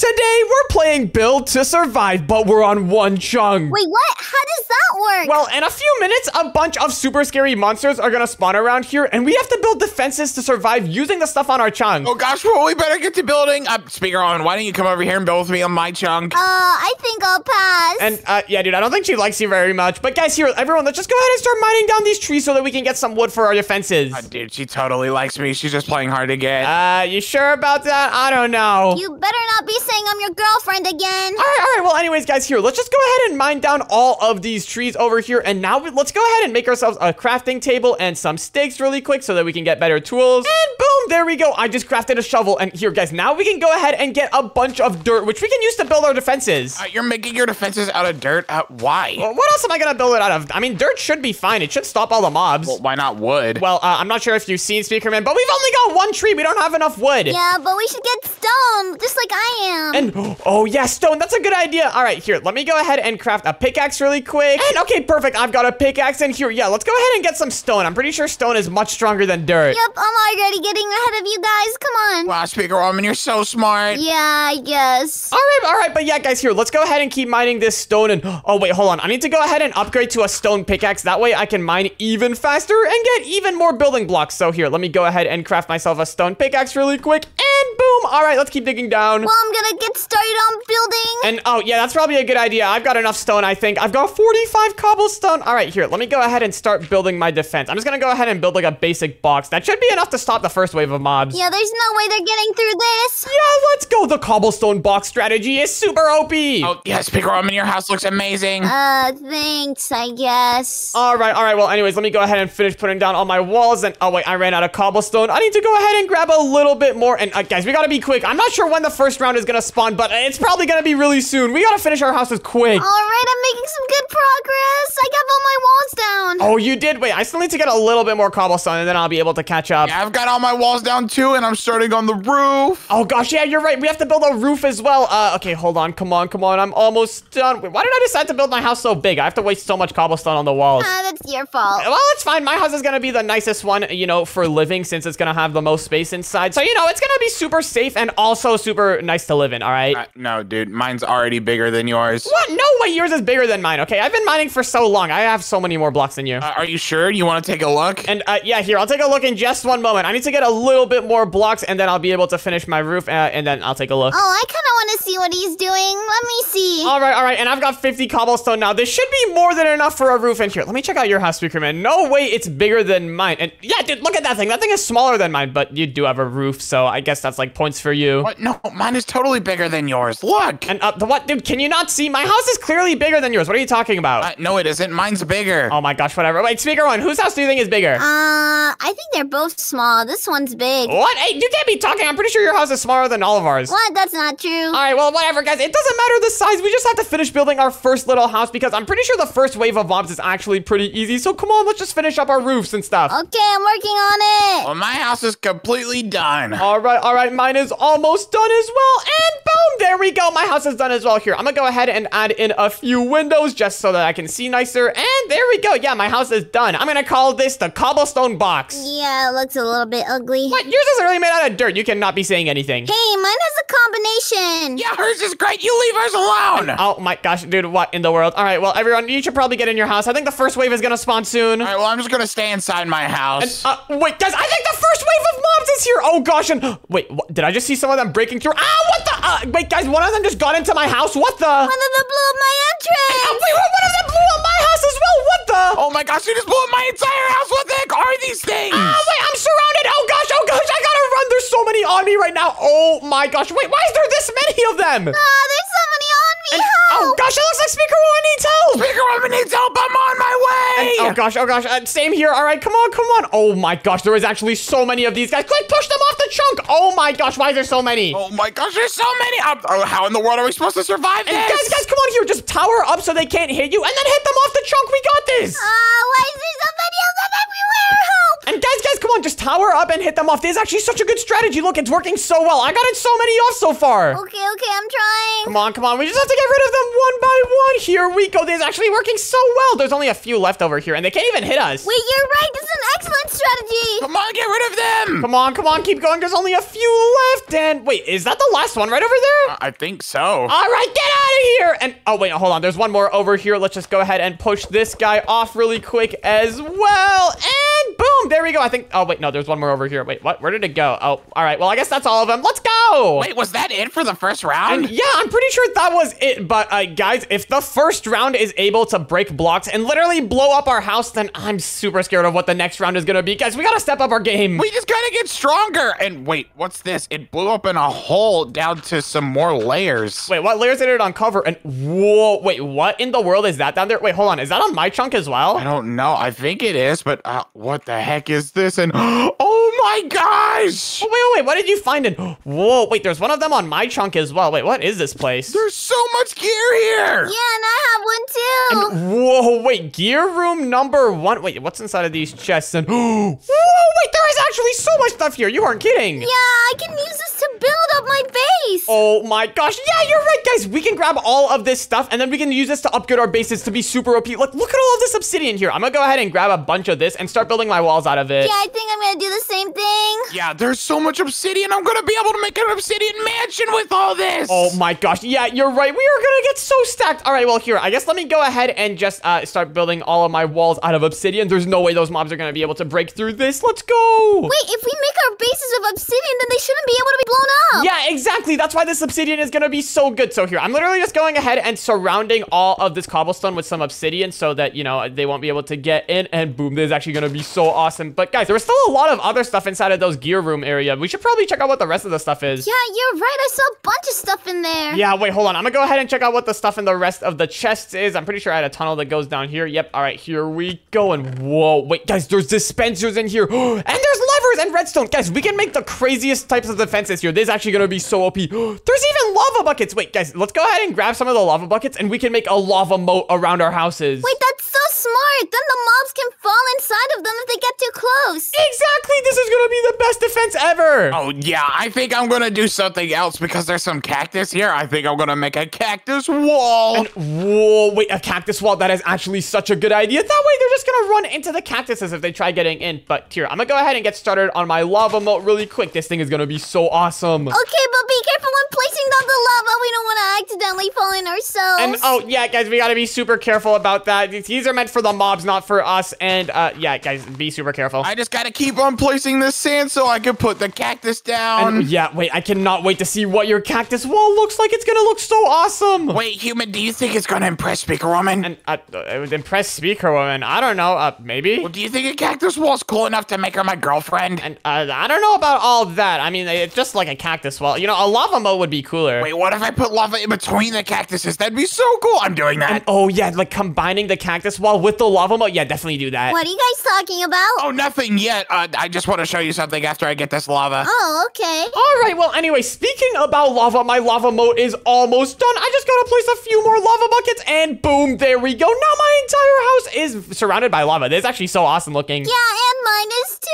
Today we're playing Build to Survive, but we're on one chunk. Wait, what? How does that work? Well, in a few minutes, a bunch of super scary monsters are gonna spawn around here, and we have to build defenses to survive using the stuff on our chunk. Oh gosh, well, we better get to building. Uh, speaker on, why don't you come over here and build with me on my chunk? uh, I think I'll pass. And uh, yeah, dude, I don't think she likes you very much. But guys, here, everyone, let's just go ahead and start mining down these trees so that we can get some wood for our defenses. Uh, dude, she totally likes me. She's just playing hard to get. Uh, you sure about that? I don't know. you better not be saying I'm your girlfriend again. All right, all right. Well, anyways, guys, here, let's just go ahead and mine down all of these trees over here. And now we- let's go ahead and make ourselves a crafting table and some stakes really quick so that we can get better tools. And boom, there we go. I just crafted a shovel. And here, guys, now we can go ahead and get a bunch of dirt, which we can use to build our defenses. Uh, you're making your defenses out of dirt? Uh, why? Well, what else am I gonna build it out of? I mean, dirt should be fine. It should stop all the mobs. Well, why not wood? Well, uh, I'm not sure if you've seen Speakerman, but we've only got one tree. We don't have enough wood. Yeah, but we should get stone, just like I am. And oh yeah, stone. That's a good idea. All right, here. Let me go ahead and craft a pickaxe really quick. And okay, perfect. I've got a pickaxe in here. Yeah, let's go ahead and get some stone. I'm pretty sure stone is much stronger than dirt. yep, I'm already getting ahead of you guys. Come on. wow, speaker woman, you're so smart. Yeah, I guess. All right, all right, but yeah, guys, here, let's go ahead and keep mining this stone. And oh wait, hold on. I need to go ahead and upgrade to a stone pickaxe. That way, I can mine even faster and get even more building blocks. So here, let me go ahead and craft myself a stone pickaxe really quick. And boom. All right, let's keep digging down. Well, I'm gonna get started on building. And oh yeah, that's probably a good idea. I've got enough stone, I think. I've got 45 cobblestone. All right, here, let me go ahead and start building my defense. I'm just gonna go ahead and build like a basic box. That should be enough to stop the first wave of mobs. yeah, there's no way they're getting through this. Yeah, let's go. The cobblestone box strategy is super OP. Oh, yes, yeah, speaker woman, your house looks amazing. Uh, thanks, I guess. All right, all right. Well, anyways, let me go ahead and finish putting down all my walls. And oh wait, I ran out of cobblestone. I need to go ahead and grab a little bit more. And uh, guys, we gotta be quick. I'm not sure when the first round is gonna spawn, but it's probably gonna be really soon. We gotta finish our houses quick. All right, I'm making some good progress. I got all my walls down. Oh, you did? Wait, I still need to get a little bit more cobblestone, and then I'll be able to catch up. yeah, I've got all my walls down too, and I'm starting on the roof. Oh gosh, yeah, you're right. We have to build a roof as well. Uh, okay, hold on. Come on, come on. I'm almost done. Wait, why did I decide to build my house so big? I have to waste so much cobblestone on the walls. Ah, that's your fault. Well, it's fine. My house is gonna be the nicest one, you know, for living since it's gonna have the most space inside. So, you know, it's gonna be super safe and also super nice to live in, all right? Uh, no, dude, mine's already bigger than yours. What? No way yours is bigger than mine, okay? I've been mining for so long. I have so many more blocks than you. Uh, are you sure? You want to take a look? and uh, yeah, here, I'll take a look in just one moment. I need to get a little bit more blocks and then I'll be able to finish my roof uh, and then I'll take a look. Oh, I kind of want to see what he's doing. Let me see. All right, all right, and I've got 50 cobblestone now. This should be more than enough for a roof in here. Let me check out your house, Speaker Man. No way it's bigger than mine. And yeah, dude, look at that thing. That thing is smaller than mine, but you do have a roof, so I guess that's like points for you. What? No, mine is totally bigger than yours. Look. And uh, the what, dude? Can you not see? My house is clearly bigger than yours. What are you talking about? Uh, no, it isn't. Mine's bigger. oh my gosh, whatever. Wait, Speaker One, whose house do you think is bigger? Uh, I think they're both small. This one's big. what? Hey, you can't be talking. I'm pretty sure your house is smaller than all of ours. What? That's not true. All right, well, whatever, guys. It doesn't matter the size. We just have to finish building our first little house because I'm pretty sure the first wave of mobs is actually pretty easy. So come on, let's just finish up our roofs and stuff. Okay, I'm working on it. Well, my house is completely done. All right, all right. Mine is almost done as well. And boom, there we go. My house is done as well. Here, I'm gonna go ahead and add in a few windows just so that I can see nicer. And there we go. Yeah, my house is done. I'm gonna call this the cobblestone box. Yeah, it looks a little bit ugly. What? Yours isn't really made out of dirt. You cannot be saying anything. Hey, mine has a combination. Yeah, hers is great. You leave hers alone. Oh my gosh, dude, what in the world? All right, well, everyone, you should probably get in your house. I think the first wave is gonna spawn soon. All right, well, I'm just gonna stay inside my house. Uh, wait, guys, I think the first wave of mobs is here. Oh gosh, and wait, what, did I just see some of them breaking through? Ah, what the? Uh, wait, guys, one of them just got into my house. What the? One of them blew up my Uh, entrance. wait, one of them blew up my house as well. What the? oh my gosh, you just blew up my entire house. What the heck are these things? Ah, wait, I'm surrounded. Oh gosh, oh gosh, I gotta run. There's so many on me right now. Oh my gosh, wait, why is there this many of them? Ah, there's so many on me. And- oh gosh, it looks like Speaker One needs help. Speaker woman needs help. I'm on my way. Oh gosh, oh gosh, uh, same here. All right, come on, come on. Oh my gosh, there is actually so many of these guys. Quick, push them off the chunk. Oh my gosh, why is there so many? Oh my gosh, there's so many. Uh, oh, how in the world are we supposed to survive And this? guys, guys, come on here. Just tower up so they can't hit you, and then hit them off the chunk. We got this. Ah, why is there so many of them everywhere? Help. And guys, guys, come come on, just tower up and hit them off. This is actually such a good strategy. Look, it's working so well. I gotten so many off so far. Okay, okay, I'm trying. Come on, come on. We just have to get rid of them one by one. Here we go. This is actually working so well. There's only a few left over here, and they can't even hit us. Wait, you're right. This is an excellent strategy. Come on, get rid of them. Come on, come on. Keep going. There's only a few left. And wait, is that the last one right over there? I think so. All right, get out of here! And oh wait, hold on. There's one more over here. Let's just go ahead and push this guy off really quick as well. And boom, there we go. I think. Oh wait, no, there's one more over here. Wait, what? Where did it go? Oh, all right. Well, I guess that's all of them. Let's go. Wait, was that it for the first round? And yeah, I'm pretty sure that was it. But uh, guys, if the first round is able to break blocks and literally blow up our house, then I'm super scared of what the next round is gonna be. Guys, we gotta step up our game. we just gotta get stronger. And wait, what's this? It blew up in a hole down to some more layers. Wait, what layers did it uncover? And whoa, wait, what in the world is that down there? Wait, hold on. Is that on my chunk as well? I don't know. I think it is, but uh, what the heck is this? And oh my gosh! Oh, wait, wait, wait, what did you find in? Whoa, wait, there's one of them on my chunk as well. Wait, what is this place? There's so much gear here. Yeah, and I have one too. Whoa, wait, gear room number one. Wait, what's inside of these chests? And whoa, wait, there is actually so much stuff here. You aren't kidding. yeah, I can use this to build up my base. Oh my gosh, yeah, you're right, guys. We can grab all of this stuff and then we can use this to upgrade our bases to be super OP. Look, look at all of this obsidian here. I'm gonna go ahead and grab a bunch of this and start building my walls out of it. Yeah, I think I'm gonna do the same thing. Yeah, there's so much obsidian. I'm gonna be able to make an obsidian mansion with all this. Oh my gosh, yeah, you're right. We are gonna get so stacked. All right, well, here, I guess let me go ahead and just uh, start building all of my walls out of obsidian. There's no way those mobs are gonna be able to break through this. Let's go. Wait, if we make our bases of obsidian, then they shouldn't be able to be blown up. Yeah, exactly. That's why this obsidian is gonna be so good. So here, I'm literally just going ahead and surrounding all of this cobblestone with some obsidian so that, you know, they won't be able to get in. And boom, this is actually gonna be so awesome. But guys, there was still a lot of other stuff inside of those gear room area. We should probably check out what the rest of the stuff is. Yeah, you're right. I saw a bunch of stuff in there. Yeah, wait, hold on. I'm gonna go ahead and check out what the stuff in the rest of the chests is. I'm pretty sure I had a tunnel that goes down here. Yep, all right, here we go. And whoa, wait, guys, there's dispensers in here. and there's levers and redstone. Guys, we can make the craziest types of defenses here. This is actually gonna be so OP. there's even lava buckets. Wait, guys, let's go ahead and grab some of the lava buckets and we can make a lava moat around our houses. Wait, that's smart. Then the mobs can fall inside of them if they get too close. Exactly, this is gonna be the best defense ever. Oh yeah, I think I'm gonna do something else because there's some cactus here. I think I'm gonna make a cactus wall. And whoa, wait, a cactus wall. That is actually such a good idea. That way they're just gonna run into the cactuses if they try getting in. But here, I'm gonna go ahead and get started on my lava moat really quick. This thing is gonna be so awesome. Okay, but be careful when placing down the lava. We don't want to accidentally fall in ourselves. And oh yeah, guys, we gotta be super careful about that. These are meant for the mobs, not for us. And uh, yeah, guys, be super careful. I just gotta keep on placing this sand so I can put the cactus down. And, yeah, wait, I cannot wait to see what your cactus wall looks like. It's gonna look so awesome. Wait, human, do you think it's gonna impress Speaker Woman? And uh, it would impress Speaker Woman. I don't know. Uh, maybe. well, do you think a cactus wall's cool enough to make her my girlfriend? And uh, I don't know about all that. I mean, it's just like a cactus wall. You know, a lava moat would be cooler. Wait, what if I put lava in between the cactuses? That'd be so cool. I'm doing that. Oh yeah, like combining the cactus wall with the lava moat. Yeah, definitely do that. what are you guys talking about? Oh, nothing yet. Uh, I just want to show you something after I get this lava. Oh, okay. All right. Well, anyway, speaking about lava, my lava moat is almost done. I just gotta place a few more lava buckets, and boom, there we go. Now my entire house is surrounded by lava. This is actually so awesome looking. Yeah, and mine is too.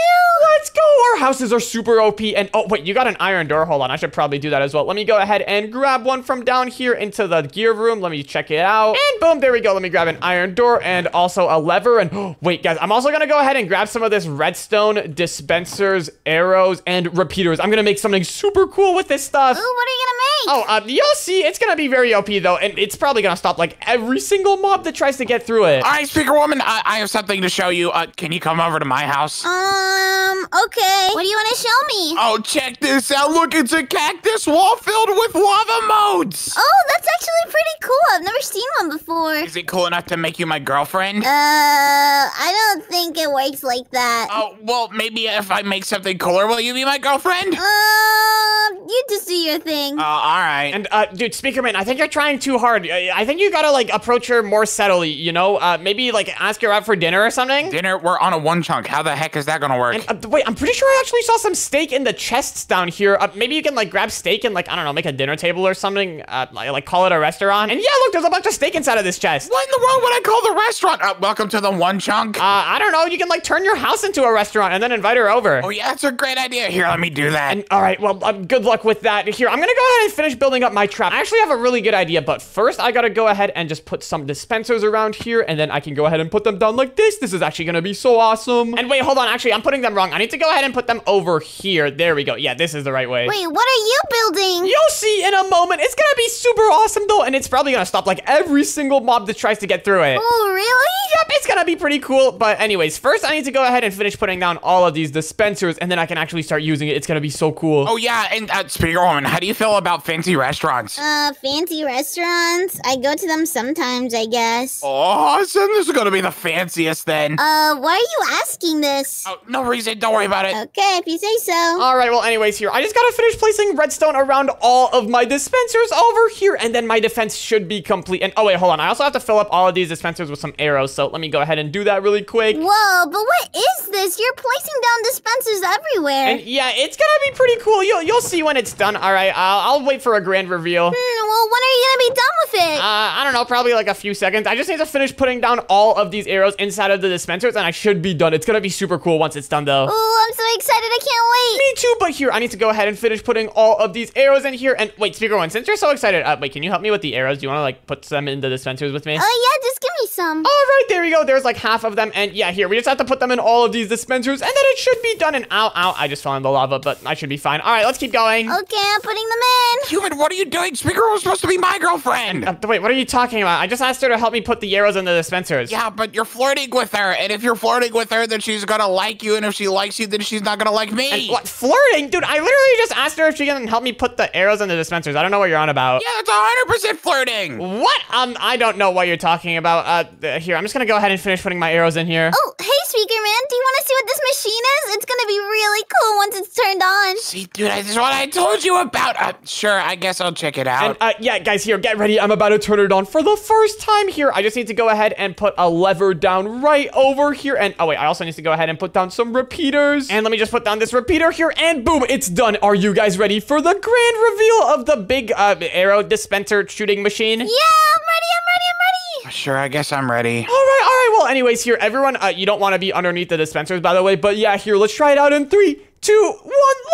Let's go. Our houses are super OP. And oh, wait, you got an iron door. Hold on. I should probably do that as well. Let me go ahead and grab one from down here into the gear room. Let me check it out. And boom, there we go. Let me grab an iron door and also a lever. And wait, guys, I'm also going to go ahead and grab some of this redstone dispensers, arrows, and repeaters. I'm going to make something super cool with this stuff. Ooh, what are you gonna make? Oh, um, you'll see. It's gonna be very OP though, and it's probably gonna stop like every single mob that tries to get through it. All right, Speaker Woman, I, I have something to show you. Uh, can you come over to my house? Um, okay. What do you want to show me? Oh, check this out. Look, it's a cactus wall filled with lava modes. Oh, that's actually pretty cool. I've never seen one before. Is it cool enough to make you my girlfriend? Uh, I don't think it works like that. oh, well, maybe if I make something cooler, will you be my girlfriend? Uh, you just do your thing. Uh, all right. And uh, dude, Speakerman, I think you're trying too hard. I think you gotta like approach her more subtly. You know, uh, maybe like ask her out for dinner or something. Dinner, we're on a one chunk. How the heck is that gonna work? And, uh, wait, I'm pretty sure I actually saw some steak in the chests down here. Uh, maybe you can like grab steak and like I don't know, make a dinner table or something. Uh, like, call it a restaurant. And yeah, look, there's a bunch of steak inside of this chest. What in the world would I call the restaurant? Uh, welcome to the one chunk. Uh, I don't know. You can like turn your house into a restaurant and then invite her over. oh yeah, that's a great idea. Here, let me do that. All right, well, um, good luck with that. Here, I'm gonna go ahead and finish building up my trap. I actually have a really good idea, but first I gotta go ahead and just put some dispensers around here, and then I can go ahead and put them down like this. This is actually gonna be so awesome. And wait, hold on. Actually, I'm putting them wrong. I need to go ahead and put them over here. There we go. Yeah, this is the right way. Wait, what are you building? You'll see in a moment. It's gonna be super awesome though, and it's probably gonna stop like every single mob that tries to get through it. Oh, really? Yep, it's gonna be pretty cool. But anyways, first I need to go ahead and finish putting down all of these dispensers, and then I can actually start using it. It's gonna be so cool. Oh yeah, and uh, Speaker Woman, how do you feel about fancy restaurants? Uh, fancy restaurants? I go to them sometimes, I guess. Oh, so this is gonna be the fanciest then. Uh, why are you asking this? Oh, no reason. Don't worry about it. Okay, if you say so. All right, well, anyways, here, I just gotta finish placing redstone around all of my dispensers over here, and then my defense should be complete. And, oh, wait, hold on. I also have to fill up all of these dispensers with some arrows, so let me go ahead and do that really quick. Whoa, but what is this? You're placing down dispensers everywhere. And, yeah, it's gonna be pretty cool. You'll, you'll see when it's done. All right, I'll, I'll wait for a grand reveal. Hmm, well, when are you gonna be done with it? Uh, I don't know, probably like a few seconds. I just need to finish putting down all of these arrows inside of the dispensers, and I should be done. It's gonna be super cool once it's done, though. oh, I'm so excited. I can't wait. Me too, but here, I need to go ahead and finish putting all of these arrows in here. And wait, Speaker One, since you're so excited, uh, wait, can you help me with the arrows? Do you want to, like, put them in the dispensers with me? Oh, yeah, just give me some. All right, there we go. There's like half of them. And yeah, here, we just have to put them in all of these dispensers, and then it should be done. And ow, ow, I just fell in the lava, but I should be fine. All right, let's keep going. Okay, I'm putting them in. Human, what are you doing? Speaker was supposed to be my girlfriend. Uh, wait, what are you talking about? I just asked her to help me put the arrows in the dispensers. Yeah, but you're flirting with her, and if you're flirting with her, then she's gonna like you, and if she likes you, then she's not gonna like me. What, flirting? Dude, I literally just asked her if she can help me put the arrows in the dispensers. I don't know what you're on about. Yeah, that's 100% flirting. What? Um, I don't know what you're talking about. Uh, here, I'm just gonna go ahead and finish putting my arrows in here. Oh, hey, Speaker Man, do you want to see what this machine is? It's gonna be really cool once it's turned on. See, dude, this is what I told you about. Uh, sure, I guess I'll check it out. And, uh, yeah, guys, here, get ready. I'm about to turn it on for the first time here. I just need to go ahead and put a lever down right over here. And, oh, wait, I also need to go ahead and put down some repeaters. And let me just put down this repeater here, and boom, it's done. Are you guys ready for the grand reveal of the big uh, arrow dispenser shooting machine? Yeah, I'm ready, I'm ready, I'm ready. sure, I guess I'm ready. All right, all right. Well, anyways, here, everyone, uh, you don't want to be underneath the dispensers, by the way. But yeah, here, let's try it out in three, two, one.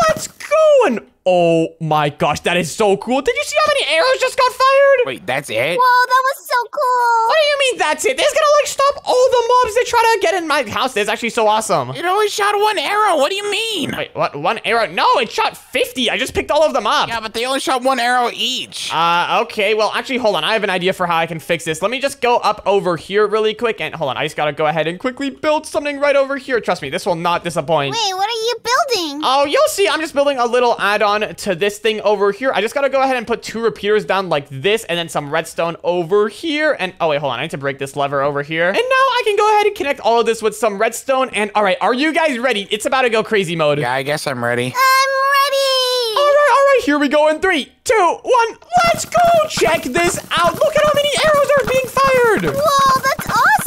Let's go. And oh my gosh, that is so cool. Did you see how many arrows just got fired? Wait, that's it? Whoa, that was so cool. What do you mean that's it? This is gonna like stop all the mobs that try to get in my house. That's actually so awesome. It only shot one arrow. What do you mean? Wait, what? One arrow? No, it shot 50. I just picked all of them up. Yeah, but they only shot one arrow each. Uh, okay. Well, actually, hold on. I have an idea for how I can fix this. Let me just go up over here really quick. And hold on. I just gotta go ahead and quickly build something right over here. Trust me, this will not disappoint. Wait, what are you building? Oh, you'll see. I'm just building a little add-on to this thing over here. I just gotta go ahead and put two repeaters down like this, and then some redstone over here. And oh wait, hold on. I need to break this lever over here. And now I can go ahead and connect all of this with some redstone. And all right, are you guys ready? It's about to go crazy mode. yeah, I guess I'm ready. I'm ready. All right, all right. Here we go in three, two, one. Let's go. Check this out. Look at how many arrows are being fired. Whoa, that's awesome.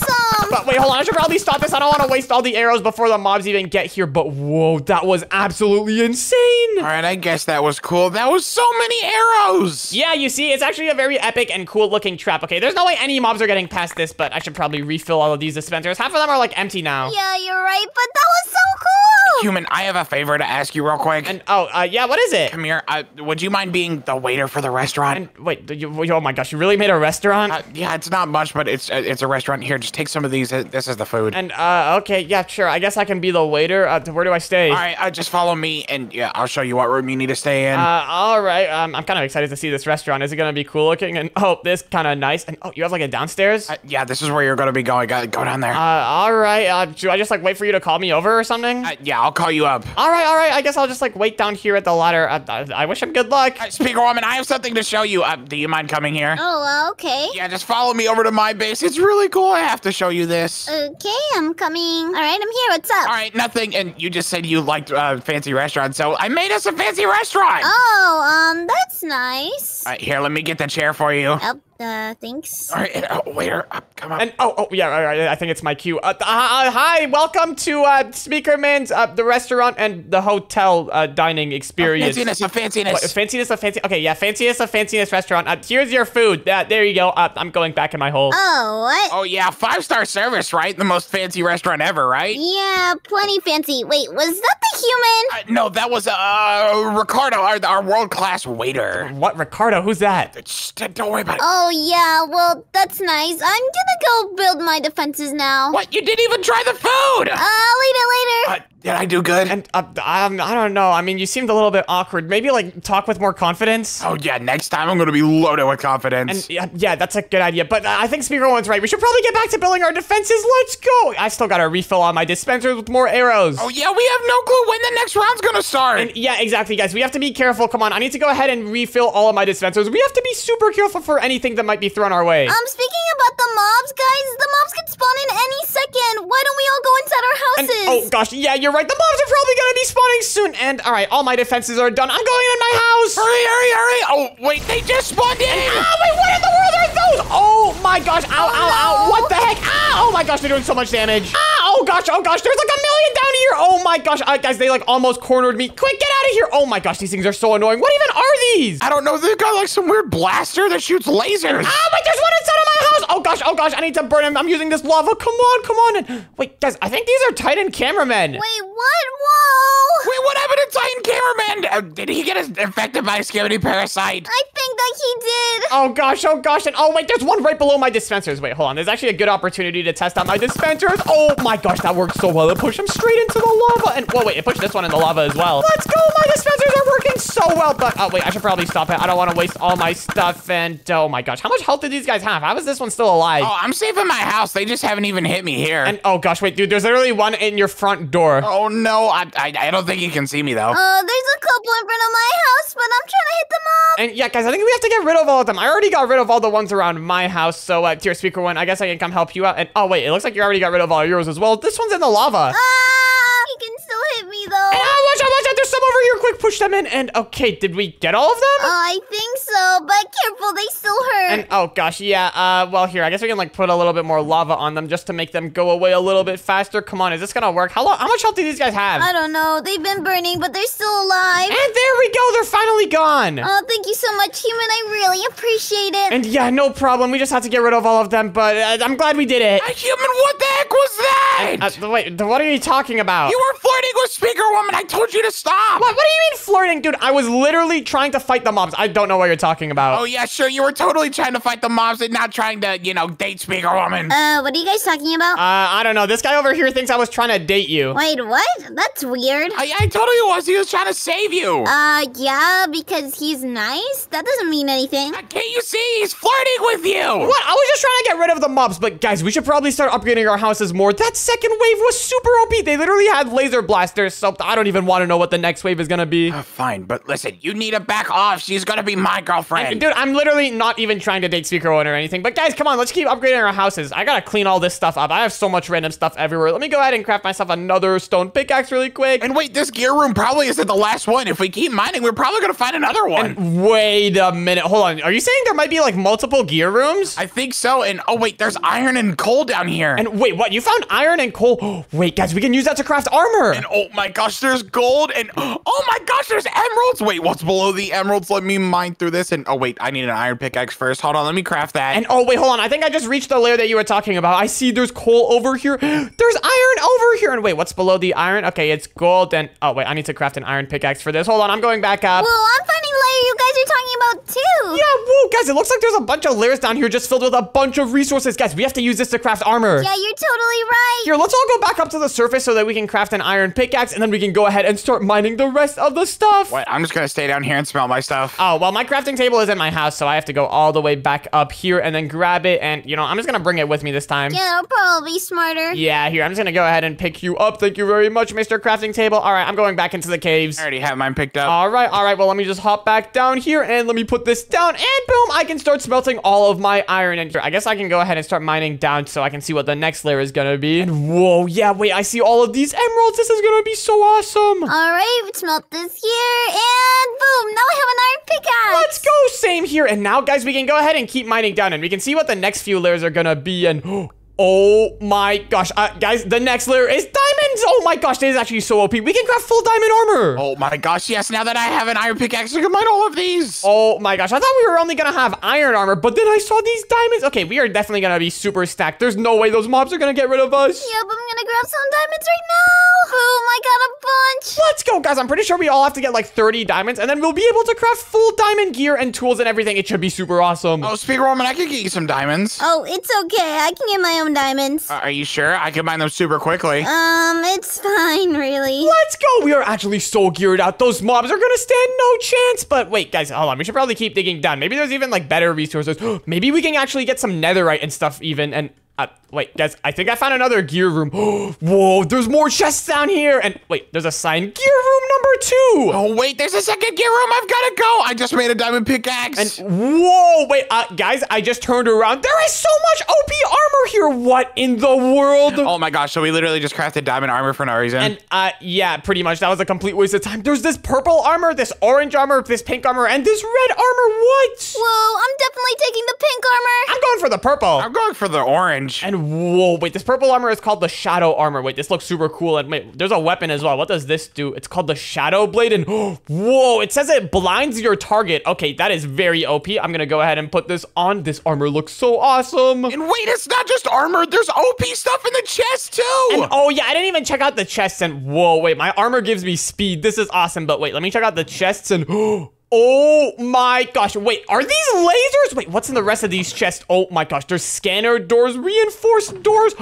But wait, hold on. I should probably stop this. I don't want to waste all the arrows before the mobs even get here. But whoa, that was absolutely insane. All right, I guess that was cool. That was so many arrows. Yeah, you see, it's actually a very epic and cool looking trap. Okay, there's no way any mobs are getting past this, but I should probably refill all of these dispensers. Half of them are like empty now. Yeah, you're right, but that was so cool. Human, I have a favor to ask you real quick. And oh, uh, yeah, what is it? Come here. Uh, would you mind being the waiter for the restaurant? And wait, you, oh my gosh, you really made a restaurant? Uh, yeah, it's not much, but it's uh, it's a restaurant. Here, just take some of these. Uh, This is the food. and uh, okay, yeah, sure. I guess I can be the waiter. Uh, where do I stay? All right, uh, just follow me, and yeah, I'll show you what room you need to stay in. Uh, all right. Um, I'm kind of excited to see this restaurant. Is it gonna be cool looking? And oh, this kind of nice. And oh, you have like a downstairs. Uh, yeah, this is where you're gonna be going. Go, go down there. Uh, all right. Uh, should I just like wait for you to call me over or something? Uh, yeah, I'll call you up. all right, all right. I guess I'll just like wait down here at the ladder. Uh, I, I wish him good luck. Uh, Speaker woman, I have something to show you. Uh, do you mind coming here? Oh, okay. Yeah, just follow me over to my base. It's really cool. I have to show you this. Okay, I'm coming. All right, I'm here. What's up? All right, nothing. And you just said you liked uh, fancy restaurants, so I made us a fancy restaurant. Oh, um, that's nice. All right, here, let me get the chair for you. Uh, Uh, thanks. All right, uh, waiter, uh, come on. And oh, oh yeah, all right, I think it's my cue. Uh, uh, uh, hi, welcome to uh, Speakerman's uh, the restaurant and the hotel uh, dining experience. fanciness, a fanciness. What, fanciness of fancy. Okay, yeah, fanciest of fanciness restaurant. Uh, here's your food. Yeah, there you go. Uh, I'm going back in my hole. Oh, what? Oh yeah, five star service, right? The most fancy restaurant ever, right? Yeah, plenty fancy. Wait, was that the human? Uh, no, that was uh Ricardo, our, our world class waiter. What, Ricardo? Who's that? Shh, don't worry about it. Oh, yeah, well, that's nice. I'm gonna go build my defenses now. What? You didn't even try the food. Uh, I'll eat it later. Uh, did I do good? And uh, um, I don't know. I mean, you seemed a little bit awkward. Maybe like talk with more confidence. oh yeah, next time I'm gonna be loaded with confidence. And yeah, yeah, that's a good idea. But uh, I think Speaker One's right. We should probably get back to building our defenses. Let's go. I still got to refill on my dispensers with more arrows. oh yeah, we have no clue when the next round's gonna start. And yeah, exactly, guys. We have to be careful. Come on, I need to go ahead and refill all of my dispensers. We have to be super careful for anything that might be thrown our way. Um, speaking about the mobs, guys, the mobs can spawn in any second. Why don't we all go inside our And- houses? oh gosh, yeah, you're right. The mobs are probably gonna be spawning soon. And all right, all my defenses are done. I'm going in my house. hurry, hurry, hurry! Oh wait, they just spawned in. Oh wait, what in the world are those? Oh my gosh! Ow, ow, ow! What the heck? Ow! Oh my gosh, they're doing so much damage. Ah! Oh gosh! Oh gosh! There's like a million down here. Oh my gosh, uh, guys, they like almost cornered me. Quick, get out of here! Oh my gosh, these things are so annoying. What even are these? I don't know. They've got like some weird blaster that shoots lasers. Ah, wait, there's one inside of my house. Oh gosh, oh gosh, I need to burn him. I'm using this lava. Come on, come on. And wait, guys, I think these are Titan cameramen. Wait, what? Whoa! Wait, what happened to Titan Cameraman? Uh, did he get infected by a skibidi parasite? I think that he did. Oh gosh, oh gosh, and oh wait, there's one right below my dispensers. Wait, hold on. There's actually a good opportunity to test out my dispensers. Oh my gosh, that worked so well. It pushed them straight into the lava. And whoa, wait, it pushed this one in the lava as well. Let's go. My dispensers are working so well. But oh wait, I should probably stop it. I don't want to waste all my stuff. And oh my gosh, how much health did these guys have? How is this one still alive? Oh, I'm safe in my house. They just haven't even hit me here. And oh gosh, wait, dude, there's literally one in your front door. oh no, I, I I don't think he can see me though. Uh, there's a couple in front of my house, but I'm trying to hit them up. And yeah, guys, I think we have to get rid of all of them. I already got rid of all the ones around my house. So, uh, dear speaker one, I guess I can come help you out. And oh wait, it looks like you already got rid of all yours as well. This one's in the lava. Ah! He can still hit me though. And, oh, watch out, watch out! There's some over here. Quick, push them in. And okay, did we get all of them? Oh, I think so, but careful, they still hurt. And oh gosh, yeah. Uh, well here, I guess we can like put a little bit more lava on them just to make them go away a little bit faster. Come on, is this gonna work? How long? How much health do these guys have? I don't know. They've been burning, but they're still alive. and there we go. They're finally gone. Oh, thank you so much, human. I really appreciate it. and yeah, no problem. We just had to get rid of all of them, but uh, I'm glad we did it. A human, what the heck was that? Uh, wait, what are you talking about? you were flirting with Speaker Woman. I told you to stop. What, what do you mean flirting, dude? I was literally trying to fight the mobs. I don't know what you're talking about. Oh yeah, sure. You were totally trying to fight the mobs and not trying to, you know, date Speaker Woman. uh, what are you guys talking about? Uh, I don't know. This guy over here thinks I was trying to date you. Wait, what? That's weird. I, I told you he was. He was trying to save you. Uh, yeah, because he's nice? That doesn't mean anything. Can't you see? He's flirting with you. What? I was just trying to get rid of the mobs, but guys, we should probably start upgrading our houses more. That second wave was super OP. They literally had laser blasters, so I don't even want to know what the next wave is gonna be. Uh, fine, but listen, you need to back off. She's gonna be my girlfriend. Dude, I'm literally not even trying to date Speaker One or anything. But guys, come on, let's keep upgrading our houses. I gotta clean all this stuff up. I have so much random stuff everywhere. Let me go ahead and craft myself another stone pickaxe really quick. And wait, this gear room probably isn't the last one. If we keep mining, we're probably gonna find another one. Wait a minute. Hold on. Are you saying there might be like multiple gear rooms? I think so. And oh wait, there's iron and coal down here. And wait, what? You found iron and coal? Wait, guys, we can use that to craft armor. And oh my gosh, there's gold and oh my gosh, there's emeralds. Wait, what's below the emeralds? Let me mine through this. And oh wait, I need an iron pickaxe first. Hold on, let me craft that. And oh wait, hold on. I think I just reached the layer that you were talking about. I see there's coal over here. There's iron over here. And wait, what's below the iron? Okay, it's gold. And oh wait, I need to craft an iron pickaxe for this. Hold on, I'm going back up. Well, I'm finding layer you guys are talking about too. Yeah, whoa, guys, it looks like there's a bunch of layers down here just filled with a bunch of resources. Guys, we have to use this to craft armor. Yeah, you're totally right. Here, let's all go back up to the surface so that we can craft an iron pickaxe, and then we can go ahead and start mining the rest of the stuff. Wait, I'm just gonna stay down here and smell my stuff. Oh, well, my crafting table is in my house, so I have to go all the way back up here and then grab it, and, you know, I'm just gonna bring it with me this time. Yeah, that'll probably be smarter. Yeah, here, I'm just gonna go ahead and pick you up. Thank you very much, Mr. Crafting Table. All right, I'm going back into the caves. I already have mine picked up. All right, all right. Well, let me just hop back down here and let me Let me put this down, and boom, I can start smelting all of my iron. And I guess I can go ahead and start mining down so I can see what the next layer is gonna be. And whoa, yeah, wait, I see all of these emeralds. This is gonna be so awesome. All right, smelt this here, and boom! Now I have an iron pickaxe. Let's go. Same here. And now, guys, we can go ahead and keep mining down, and we can see what the next few layers are gonna be. And oh, oh my gosh, uh, guys, the next layer is diamonds. Oh my gosh, this is actually so OP. We can craft full diamond armor. Oh my gosh, yes, now that I have an iron pickaxe, I can mine all of these. Oh my gosh, I thought we were only gonna have iron armor, but then I saw these diamonds. Okay, we are definitely gonna be super stacked. There's no way those mobs are gonna get rid of us. Yep, I'm gonna grab some diamonds right now. Boom! I got a bunch. Let's go, guys. I'm pretty sure we all have to get like 30 diamonds, and then we'll be able to craft full diamond gear and tools and everything. It should be super awesome. Oh, Speaker Woman, I can get you some diamonds. Oh, it's okay. I can get my own diamonds. Uh, are you sure? I can mine them super quickly. Um, it's fine, really. Let's go. We are actually so geared out. Those mobs are gonna stand no chance. But wait, guys, hold on. We should probably keep digging down. Maybe there's even like better resources. Maybe we can actually get some netherite and stuff even. And uh, wait, guys, I think I found another gear room. Whoa, there's more chests down here. And wait, there's a sign. Gear room number two. Oh, wait, there's a second gear room. I've got to go. I just made a diamond pickaxe. And whoa, wait, uh, guys, I just turned around. There is so much OP armor here. What in the world? oh my gosh, so we literally just crafted diamond armor for no reason. And uh, yeah, pretty much. That was a complete waste of time. There's this purple armor, this orange armor, this pink armor, and this red armor. What? Whoa, I'm definitely taking the pink armor. I'm going for the purple. I'm going for the orange. And whoa, wait, this purple armor is called the Shadow Armor. Wait, this looks super cool. And wait, there's a weapon as well. What does this do? It's called the Shadow Blade. And whoa, it says it blinds your target. Okay, that is very OP. I'm gonna go ahead and put this on. This armor looks so awesome. and wait, it's not just armor. There's OP stuff in the chest too. And oh yeah, I didn't even check out the chests and whoa, wait, my armor gives me speed. This is awesome. But wait, let me check out the chests and oh my gosh, wait, are these lasers? Wait, what's in the rest of these chests? Oh my gosh, there's scanner doors, reinforced doors.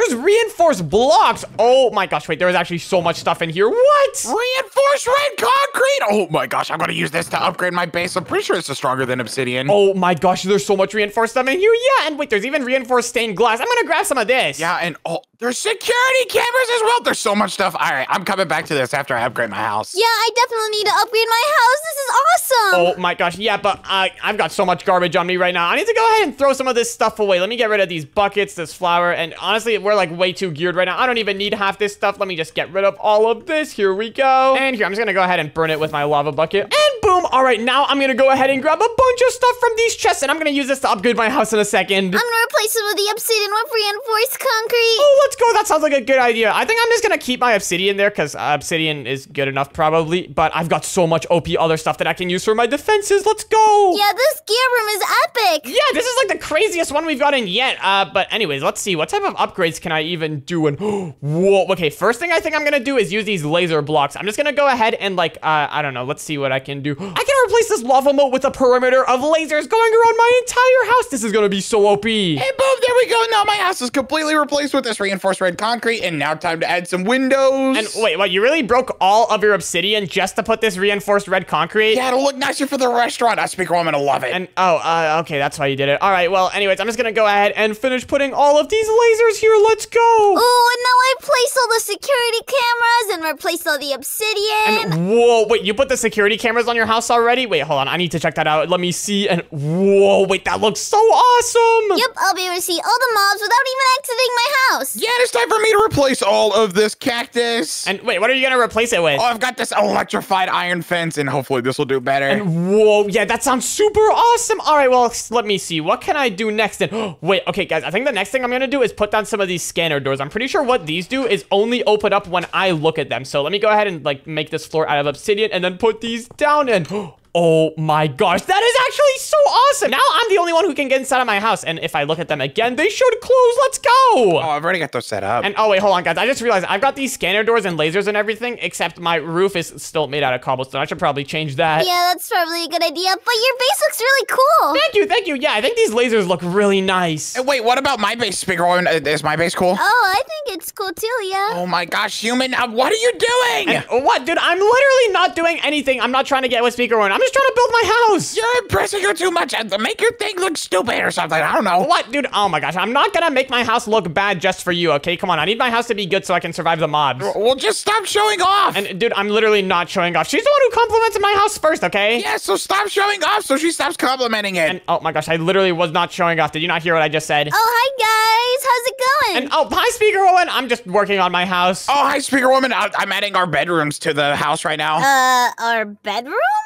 There's reinforced blocks. Oh my gosh, wait, there is actually so much stuff in here. What? Reinforced red concrete. Oh my gosh, I'm gonna use this to upgrade my base. I'm pretty sure this is stronger than obsidian. Oh my gosh, there's so much reinforced stuff in here. Yeah, and wait, there's even reinforced stained glass. I'm gonna grab some of this. Yeah, and oh, there's security cameras as well. There's so much stuff. All right, I'm coming back to this after I upgrade my house. Yeah, I definitely need to upgrade my house. This is awesome. Oh my gosh, yeah, but uh, I've got so much garbage on me right now. I need to go ahead and throw some of this stuff away. Let me get rid of these buckets, this flour, and honestly, we're like way too geared right now. I don't even need half this stuff. Let me just get rid of all of this. Here we go. And here, I'm just gonna go ahead and burn it with my lava bucket. And boom! All right, now I'm gonna go ahead and grab a bunch of stuff from these chests, and I'm gonna use this to upgrade my house in a second. I'm gonna replace some of the obsidian with reinforced concrete. Oh, let's go. That sounds like a good idea. I think I'm just gonna keep my obsidian there because uh, obsidian is good enough probably. But I've got so much OP other stuff that I can use for my defenses. Let's go. Yeah, this gear room is epic. Yeah, this is like the craziest one we've gotten yet. Uh, but anyways, let's see. What type of upgrades can I even do? And whoa, okay. First thing I think I'm gonna do is use these laser blocks. I'm just gonna go ahead and like, uh, I don't know. Let's see what I can do. I can replace this lava moat with a perimeter of lasers going around my entire house. This is gonna be so OP. And boom, there we go. Now my house is completely replaced with this reinforced red concrete, and now time to add some windows. And wait, what? You really broke all of your obsidian just to put this reinforced red concrete? yeah, it'll look nicer for the restaurant. I speak I'm gonna love it. And oh, uh, okay, that's why you did it. All right, well, anyways, I'm just gonna go ahead and finish putting all of these lasers here. Let's go. Oh, and now I placed all the security cameras and replace all the obsidian. And whoa, wait, you put the security cameras on your house already? Wait, hold on, I need to check that out. Let me see. And whoa, wait, that looks so awesome. Yep, I'll be able to see all the mobs without even exiting my house. yeah, it's time for me to replace all of this cactus. And wait, what are you gonna replace it with? oh, I've got this electrified iron fence, and hopefully this will do better. And whoa, yeah, that sounds super awesome. All right, well, let me see. What can I do next? And wait, okay, guys, I think the next thing I'm gonna do is put down some of these scanner doors. I'm pretty sure what these do is only open up when I look at them. So let me go ahead and like make this floor out of obsidian and then put these down and Oh my gosh, that is actually so awesome. Now I'm the only one who can get inside of my house. And if I look at them again, they should close. Let's go. oh, I've already got those set up. And oh wait, hold on, guys. I just realized I've got these scanner doors and lasers and everything, except my roof is still made out of cobblestone. I should probably change that. Yeah, that's probably a good idea, but your base looks really cool. Thank you, thank you. Yeah, I think these lasers look really nice. And wait, what about my base, Speaker Woman? Uh, Is my base cool? Oh, I think it's cool too, yeah. Oh my gosh, human! Uh, what are you doing? And what, dude? I'm literally not doing anything. I'm not trying to get with Speaker One. I'm I'm just trying to build my house. You're impressing her too much. Uh, Make your thing look stupid or something. I don't know. What, dude? Oh my gosh, I'm not gonna make my house look bad just for you, okay? Come on, I need my house to be good so I can survive the mobs. Well, just stop showing off. And dude, I'm literally not showing off. She's the one who complimented my house first, okay? yeah, so stop showing off so she stops complimenting it. And oh my gosh, I literally was not showing off. Did you not hear what I just said? Oh, hi guys. How's it going? And oh, hi, speaker woman. I'm just working on my house. oh, hi, speaker woman. I- I'm adding our bedrooms to the house right now. uh, our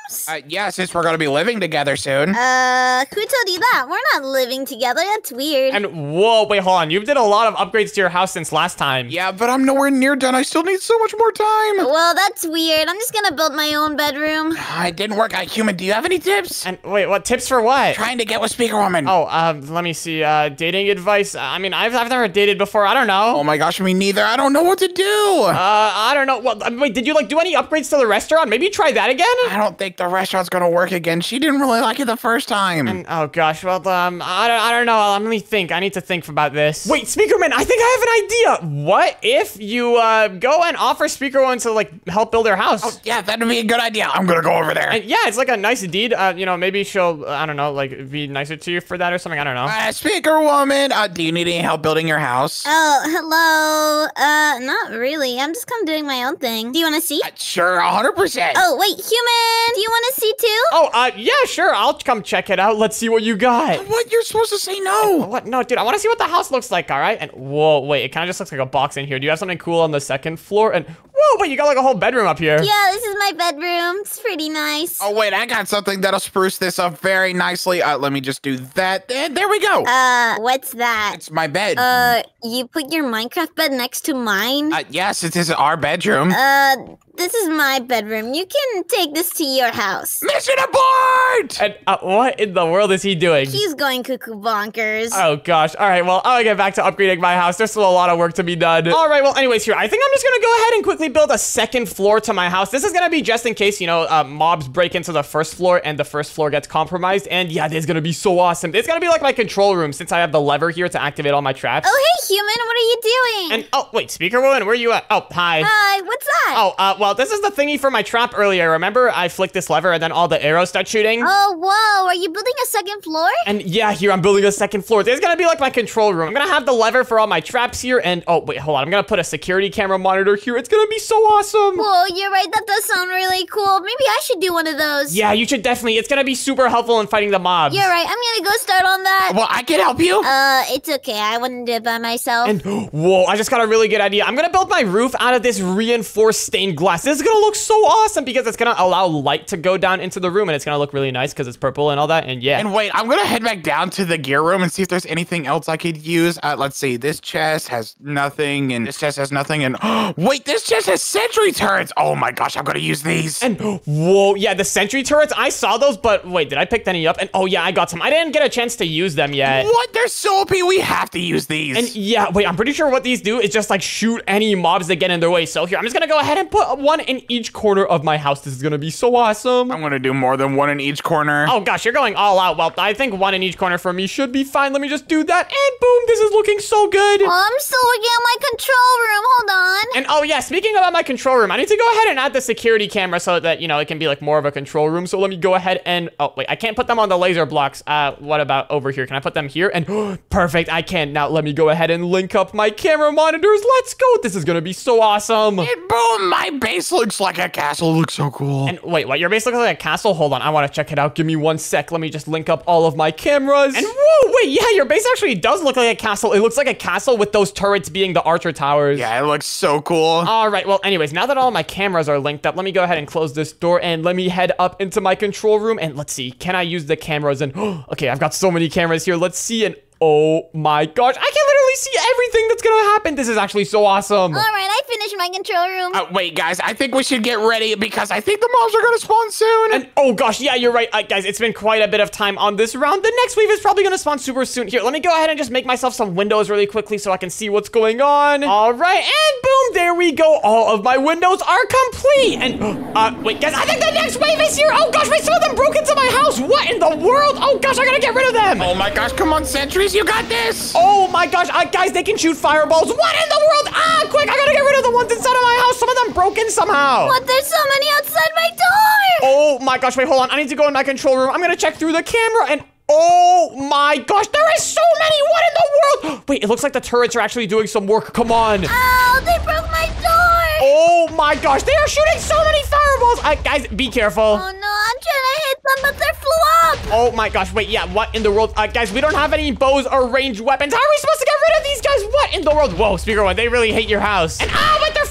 bedrooms? Uh, yeah, since we're gonna be living together soon. Uh, who told you that? We're not living together. That's weird. And whoa, wait, hold on. You did a lot of upgrades to your house since last time. yeah, but I'm nowhere near done. I still need so much more time. well, that's weird. I'm just gonna build my own bedroom. It didn't work out. Human, do you have any tips? And wait, what tips for what? Trying to get with speaker woman. Oh, um, let me see. Uh, dating advice. I mean, I've, I've never dated before. I don't know. Oh my gosh, me neither. I don't know what to do. Uh, I don't know. Well, uh, wait, did you like do any upgrades to the restaurant? Maybe try that again. I don't think the restaurant's gonna work again. She didn't really like it the first time. And, oh gosh, well, um, I don't, I don't know. Let me think. I need to think about this. Wait, Speakerman, I think I have an idea. What if you uh go and offer Speakerman to like help build her house? Oh, yeah, that'd be a good idea. I'm gonna go over there. And yeah, it's like a nice deed. Uh, you know, maybe she'll, I don't know, like be nicer to you for that or something. I don't know. Uh, speaker woman, uh, do you need any help building your house? Oh, hello. Uh, not really. I'm just kind of doing my own thing. Do you want to see? Uh, sure, 100%. Oh, wait, human. Do you want to see too? Oh, uh, yeah, sure. I'll come check it out. Let's see what you got. What? You're supposed to say no. What? No, dude, I want to see what the house looks like, all right? And whoa, wait, it kind of just looks like a box in here. Do you have something cool on the second floor? And whoa, wait, you got like a whole bedroom up here. Yeah, this is my bedroom. It's pretty nice. Oh, wait, I got something that'll spruce this up very nicely. Uh, let me just do that. And there we go. Uh, what's that? it's my bed. Uh, you put your Minecraft bed next to mine? Uh, yes, it is our bedroom. Uh, this is my bedroom. You can take this to your house. Mission abort! And uh, what in the world is he doing? He's going cuckoo bonkers. Oh gosh. All right. Well, I'm gonna get back to upgrading my house. There's still a lot of work to be done. All right. Well, anyways, here I think I'm just gonna go ahead and quickly build a second floor to my house. This is gonna be just in case you know uh, mobs break into the first floor and the first floor gets compromised. And yeah, this is gonna be so awesome. It's gonna be like my control room since I have the lever here to activate all my traps. Oh, hey, human. What are you doing? And oh wait, speaker woman, where are you at? Oh hi. Hi, what's that? Oh, uh, well, this is the thingy for my trap earlier. Remember, I flicked this lever and then all the arrows start shooting? Oh, whoa. Are you building a second floor? And yeah, here I'm building a second floor. This is gonna be like my control room. I'm gonna have the lever for all my traps here, and oh wait, hold on. I'm gonna put a security camera monitor here. It's gonna be so awesome. Whoa, you're right. That does sound really cool. Maybe I should do one of those. Yeah, you should definitely. It's gonna be super helpful in fighting the mobs. You're right. I'm gonna go start on that. Well, I can help you. Uh, it's okay. I wouldn't do it by myself. And whoa, I just got a really good idea. I'm gonna build my roof out of this reinforced stained glass. This is gonna look so awesome because it's gonna allow light to go down into the room, and it's gonna look really nice because it's purple and all that. And yeah. And wait, I'm gonna head back down to the gear room and see if there's anything else I could use. Uh, let's see. This chest has nothing, and this chest has nothing. And wait, this chest has sentry turrets. Oh my gosh, I'm gonna use these. And whoa, yeah, the sentry turrets, I saw those, but wait, did I pick any up? And oh yeah, I got some. I didn't get a chance to use them yet. what? They're so OP. We have to use these. And yeah, wait, I'm pretty sure what these do is just like shoot any mobs that get in their way. So here, I'm just gonna go ahead and put one in each corner of my house. This is gonna be so awesome. I'm gonna do more than one in each corner. Oh gosh, you're going all out. Well, I think one in each corner for me should be fine. Let me just do that. And boom, this is looking so good. Oh, I'm still working on my control room. Hold on. And oh yeah, speaking about my control room, I need to go ahead and add the security camera so that, you know, it can be like more of a control room. So let me go ahead and, oh wait, I can't put them on the laser blocks. Uh, what about over here? Can I put them here? And perfect, I can. Now let me go ahead and link up my camera monitors. Let's go. This is gonna be so awesome. And boom, my base looks like a castle. It looks so cool. And wait, what? Your base looks like a castle? Hold on, I want to check it out. Give me one sec. Let me just link up all of my cameras. And whoa, wait, yeah, your base actually does look like a castle. It looks like a castle with those turrets being the archer towers. yeah, it looks so cool. All right, well, anyways, now that all my cameras are linked up, let me go ahead and close this door and let me head up into my control room. And let's see, can I use the cameras? And okay, I've got so many cameras here. Let's see. And oh my gosh, I can literally see everything that's gonna happen. This is actually so awesome. All right, I finished my control room. Uh, wait, guys, I think we should get ready because I think the mobs are gonna spawn soon. And oh gosh, yeah, you're right, uh, guys. It's been quite a bit of time on this round. The next wave is probably gonna spawn super soon. Here, let me go ahead and just make myself some windows really quickly so I can see what's going on. All right, and boom, there we go. All of my windows are complete. And uh, wait, guys, I think the next wave is here. Oh gosh, wait, some of them broke into my house. What in the world? Oh gosh, I gotta get rid of them. oh my gosh, come on, sentries, you got this. Oh my gosh, uh, guys, they can shoot fireballs. What in the world? Ah, quick, I gotta get rid of the ones inside of my house. Some of them broke in somehow. What? There's so many outside my door. Oh my gosh, wait, hold on. I need to go in my control room. I'm gonna check through the camera and Oh my gosh, there is so many! What in the world? Wait, it looks like the turrets are actually doing some work. Come on. Oh, they broke my door. Oh my gosh, they are shooting so many fireballs. Uh, guys, be careful. Oh no, I'm trying to hit them, but they flew up. Oh my gosh, wait, yeah, what in the world? Uh, guys, we don't have any bows or ranged weapons. How are we supposed to get rid of these guys? What in the world? Whoa, Speaker One, they really hate your house. And oh, but they're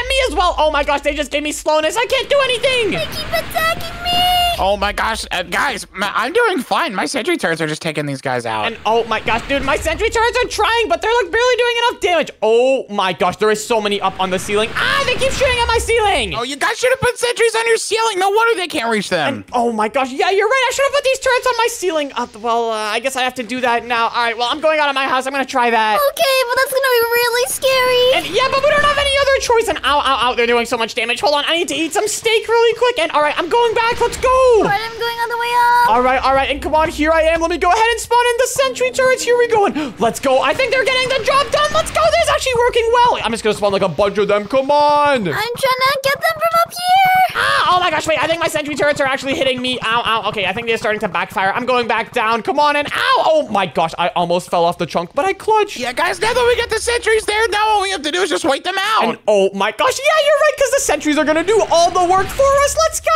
at me as well. Oh my gosh, they just gave me slowness. I can't do anything. They keep attacking me. Oh my gosh, uh, guys, ma- I'm doing fine. My sentry turrets are just taking these guys out. And oh my gosh, dude, my sentry turrets are trying, but they're like barely doing enough damage. Oh my gosh, there is so many up on the ceiling. Ah, they keep shooting at my ceiling. oh, you guys should have put sentries on your ceiling. No wonder they can't reach them. Oh my gosh, yeah, you're right. I should have put these turrets on my ceiling. Uh, well, uh, I guess I have to do that now. All right, well, I'm going out of my house. I'm gonna try that. Okay, but that's gonna be really scary. And yeah, but we don't have any other choice. And ow, ow, ow, they're doing so much damage. Hold on, I need to eat some steak really quick. And all right, I'm going back. Let's go. Alright, I'm going on the way up. All right, all right, and come on, here I am. Let me go ahead and spawn in the sentry turrets. Here we go. And let's go. I think they're getting the job done. Let's go. This is actually working well. I'm just gonna spawn like a bunch of them. Come on. I'm trying to get them from up here. Ah, oh my gosh, wait, I think my sentry turrets are actually hitting me. Ow, ow, okay, I think they're starting to backfire. I'm going back down. Come on, and ow, oh my gosh, I almost fell off the chunk, but I clutched. yeah, guys, now that we get the sentries there, now all we have to do is just wait them out. And oh my gosh, yeah, you're right, because the sentries are gonna do all the work for us. Let's go.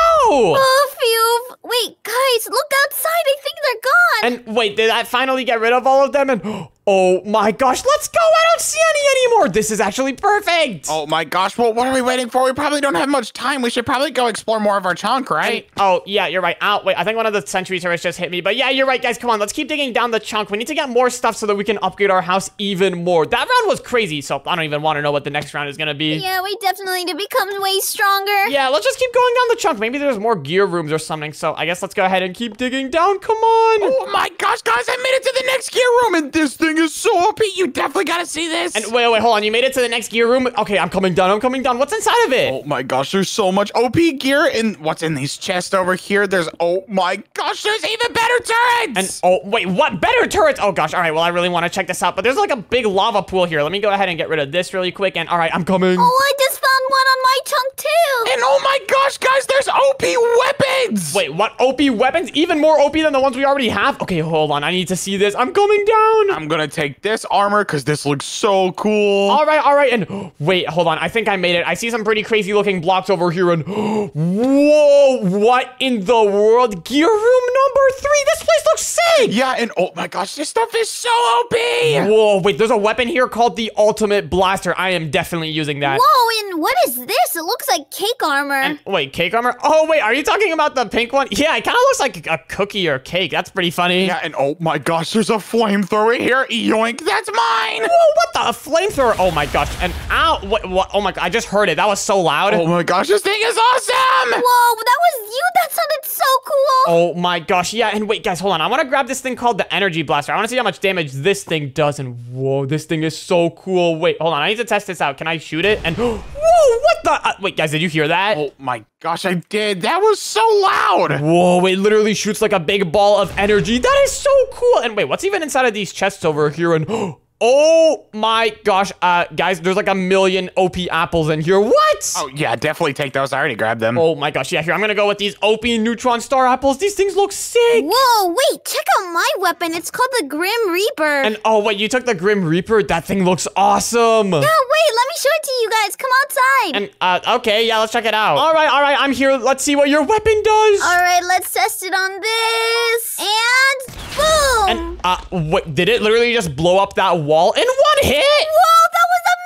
Oh, phew. Wait, guys, look outside. I think they're gone. And wait, did I finally get rid of all of them? And oh my gosh, let's go. I don't see any anymore. This is actually perfect. oh my gosh, well, what are we waiting for? We probably don't have much time. We should probably go explore more of our chunk, right? Oh, yeah, you're right. Ow, wait, I think one of the sentry turrets just hit me. But yeah, you're right, guys. Come on, let's keep digging down the chunk. We need to get more stuff so that we can upgrade our house even more. That round was crazy, so I don't even want to know what the next round is going to be. yeah, we definitely need to become way stronger. Yeah, let's just keep going down the chunk. Maybe there's more gear rooms or something. So I guess let's go ahead and keep digging down. Come on. Oh my gosh, guys, I made it to the next gear room, and this thing is so OP. You definitely gotta see this. And wait, wait, hold on. You made it to the next gear room? Okay, I'm coming down. I'm coming down. What's inside of it? Oh my gosh, there's so much OP gear in what's in these chests over here. There's oh my gosh, there's even better turrets. And oh wait, what better turrets? Oh gosh, all right. Well, I really want to check this out, but there's like a big lava pool here. Let me go ahead and get rid of this really quick. And all right, I'm coming. Oh, I just found one on my chunk too. and oh my gosh, guys, there's OP weapons. Wait, what OP weapons? Even more OP than the ones we already have? Okay, hold on. I need to see this. I'm coming down. I'm gonna take this armor because this looks so cool. All right, all right. And wait, hold on. I think I made it. I see some pretty crazy looking blocks over here. And whoa, what in the world? Gear room number three. This place looks sick. Yeah, and oh my gosh, this stuff is so OP. Whoa, wait, there's a weapon here called the Ultimate Blaster. I am definitely using that. Whoa, and what is this? It looks like cake armor. And wait, cake armor? Oh, wait, are you talking about the pink one? Yeah, it kind of looks like a cookie or cake. That's pretty funny. Yeah, and oh my gosh, there's a flamethrower here. Yoink, that's mine. Whoa, what the? A flamethrower? Oh my gosh. And ow, what, what? Oh my god, I just heard it. That was so loud. Oh my gosh, this thing is awesome. Whoa, that was you. That sounded so cool. Oh my gosh, yeah, and wait, guys, hold on. I want to grab this thing called the Energy Blaster. I want to see how much damage this thing does, and whoa, this thing is so cool. Wait, hold on, I need to test this out. Can I shoot it? And whoa, what the? Uh, wait, guys, did you hear that? Oh my gosh, I did. That was so loud. Whoa, it literally shoots like a big ball of energy. That is so cool. And wait, what's even inside of these chests over here? And oh my gosh, uh, guys, there's like a million OP apples in here. What? Oh yeah, definitely take those. I already grabbed them. Oh my gosh, yeah, here, I'm gonna go with these OP neutron star apples. These things look sick. Whoa, wait, check out my weapon. It's called the Grim Reaper. And oh wait, you took the Grim Reaper? That thing looks awesome. yeah, wait, let me show it to you guys. Come outside. And uh, okay, yeah, let's check it out. All right, all right, I'm here. Let's see what your weapon does. All right, let's test it on this. And boom. And uh, what? Did it literally just blow up that wall in one hit? Whoa, that was amazing.